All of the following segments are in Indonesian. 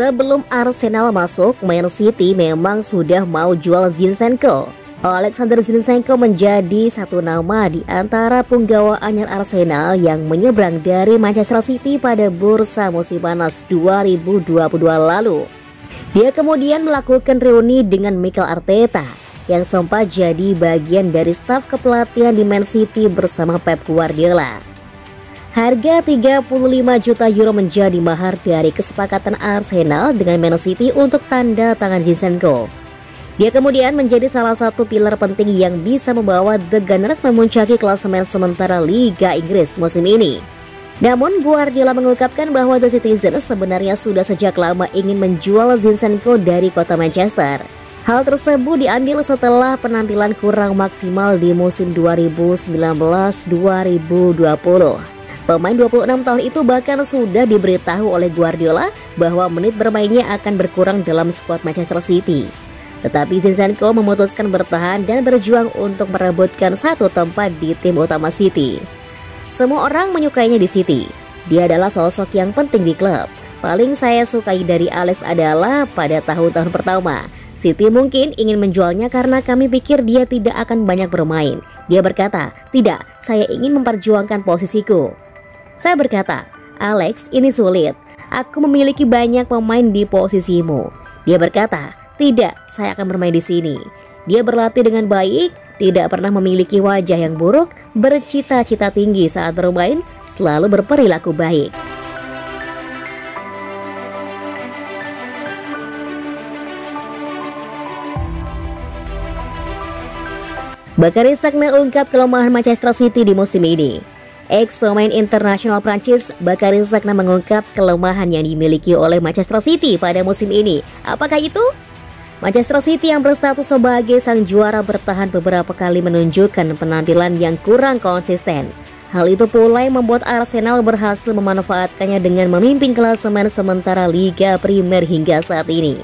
Sebelum Arsenal masuk, Man City memang sudah mau jual Zinchenko. Alexander Zinchenko menjadi satu nama di antara punggawa anyar Arsenal yang menyeberang dari Manchester City pada bursa musim panas 2022 lalu. Dia kemudian melakukan reuni dengan Mikel Arteta yang sempat jadi bagian dari staf kepelatihan di Man City bersama Pep Guardiola. Harga 35 juta euro menjadi mahar dari kesepakatan Arsenal dengan Man City untuk tanda tangan Zinchenko. Dia kemudian menjadi salah satu pilar penting yang bisa membawa The Gunners memuncaki klasemen sementara Liga Inggris musim ini. Namun Guardiola mengungkapkan bahwa The Citizens sebenarnya sudah sejak lama ingin menjual Zinchenko dari kota Manchester. Hal tersebut diambil setelah penampilan kurang maksimal di musim 2019-2020. Pemain 26 tahun itu bahkan sudah diberitahu oleh Guardiola bahwa menit bermainnya akan berkurang dalam skuad Manchester City. Tetapi Zinchenko memutuskan bertahan dan berjuang untuk merebutkan satu tempat di tim utama City. Semua orang menyukainya di City. Dia adalah sosok yang penting di klub. Paling saya sukai dari Alex adalah pada tahun-tahun pertama. City mungkin ingin menjualnya karena kami pikir dia tidak akan banyak bermain. Dia berkata, tidak, saya ingin memperjuangkan posisiku. Saya berkata, Alex ini sulit. Aku memiliki banyak pemain di posisimu. Dia berkata, tidak, saya akan bermain di sini. Dia berlatih dengan baik, tidak pernah memiliki wajah yang buruk, bercita-cita tinggi saat bermain, selalu berperilaku baik. Bakari Sakna ungkap kelemahan Manchester City di musim ini. Ex pemain internasional Prancis Bakari Sakna mengungkap kelemahan yang dimiliki oleh Manchester City pada musim ini. Apakah itu? Manchester City yang berstatus sebagai sang juara bertahan beberapa kali menunjukkan penampilan yang kurang konsisten. Hal itu pula yang membuat Arsenal berhasil memanfaatkannya dengan memimpin klasemen sementara Liga Primer hingga saat ini.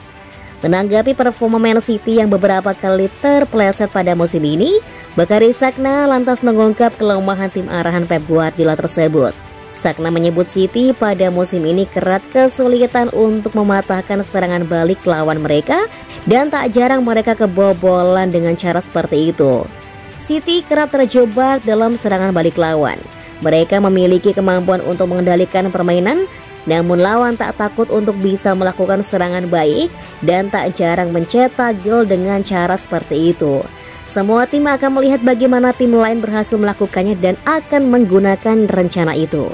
Menanggapi performa Man City yang beberapa kali terpleset pada musim ini, Bakari Sakna lantas mengungkap kelemahan tim arahan Pep Guardiola tersebut. Sakna menyebut City pada musim ini kerap kesulitan untuk mematahkan serangan balik lawan mereka dan tak jarang mereka kebobolan dengan cara seperti itu. City kerap terjebak dalam serangan balik lawan. Mereka memiliki kemampuan untuk mengendalikan permainan, namun lawan tak takut untuk bisa melakukan serangan baik dan tak jarang mencetak gol dengan cara seperti itu. Semua tim akan melihat bagaimana tim lain berhasil melakukannya dan akan menggunakan rencana itu.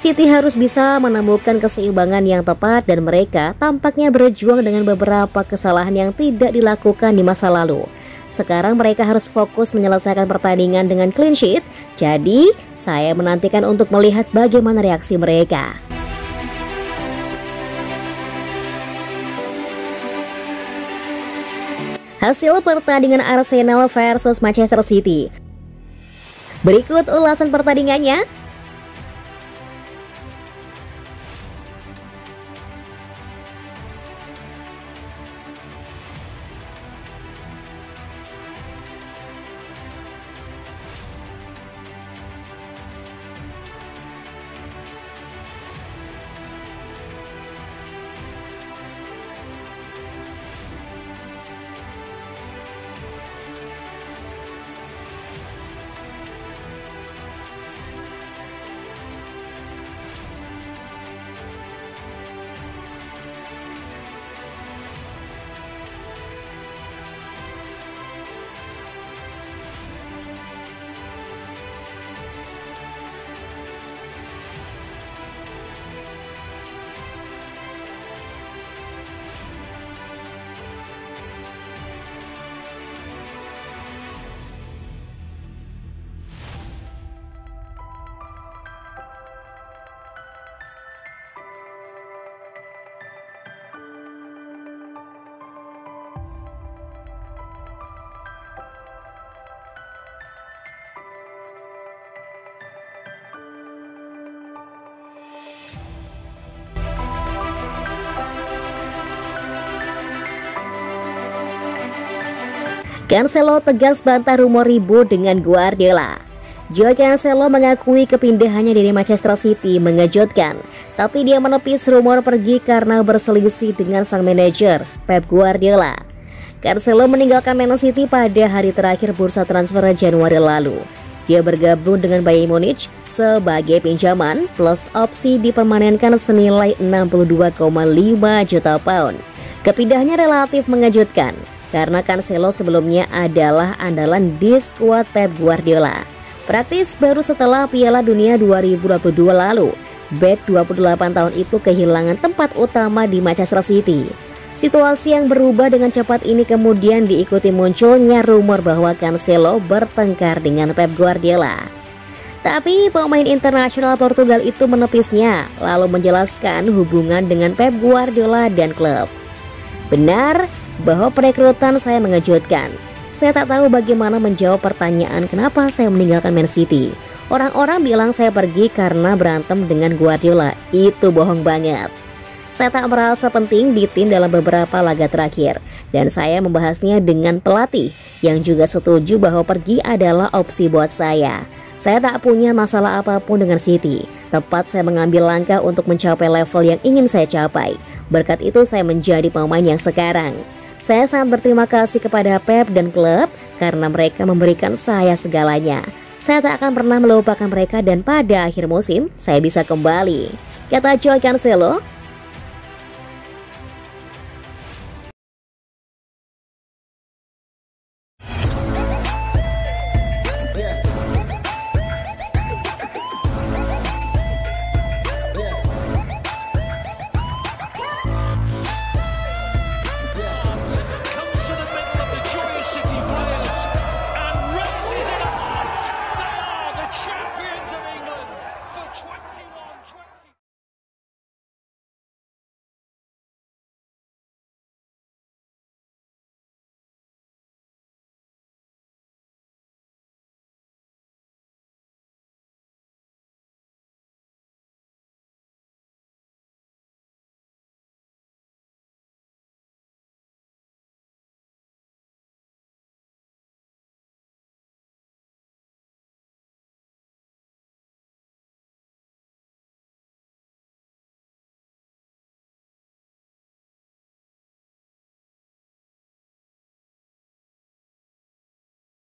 City harus bisa menemukan keseimbangan yang tepat dan mereka tampaknya berjuang dengan beberapa kesalahan yang tidak dilakukan di masa lalu. Sekarang mereka harus fokus menyelesaikan pertandingan dengan clean sheet, jadi saya menantikan untuk melihat bagaimana reaksi mereka. Hasil pertandingan Arsenal versus Manchester City. Berikut ulasan pertandingannya Cancelo tegas bantah rumor ribut dengan Guardiola. Joe Cancelo mengakui kepindahannya dari Manchester City mengejutkan, tapi dia menepis rumor pergi karena berselisih dengan sang manajer Pep Guardiola. Cancelo meninggalkan Man City pada hari terakhir bursa transfer Januari lalu. Dia bergabung dengan Bayern Munich sebagai pinjaman plus opsi dipermanenkan senilai 62,5 juta pound. Kepindahannya relatif mengejutkan karena Cancelo sebelumnya adalah andalan di skuad Pep Guardiola. Praktis baru setelah Piala Dunia 2022 lalu, Beck 28 tahun itu kehilangan tempat utama di Manchester City. Situasi yang berubah dengan cepat ini kemudian diikuti munculnya rumor bahwa Cancelo bertengkar dengan Pep Guardiola. Tapi pemain internasional Portugal itu menepisnya, lalu menjelaskan hubungan dengan Pep Guardiola dan klub. Benar bahwa perekrutan saya mengejutkan. Saya tak tahu bagaimana menjawab pertanyaan kenapa saya meninggalkan Man City. Orang-orang bilang saya pergi karena berantem dengan Guardiola. Itu bohong banget. Saya tak merasa penting di tim dalam beberapa laga terakhir dan saya membahasnya dengan pelatih yang juga setuju bahwa pergi adalah opsi buat saya. Saya tak punya masalah apa pun dengan City. Tepat saya mengambil langkah untuk mencapai level yang ingin saya capai. Berkat itu saya menjadi pemain yang sekarang. Saya sangat berterima kasih kepada Pep dan klub karena mereka memberikan saya segalanya. Saya tak akan pernah melupakan mereka dan pada akhir musim saya bisa kembali. Kata Joe Cancelo,